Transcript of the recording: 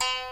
Thank you.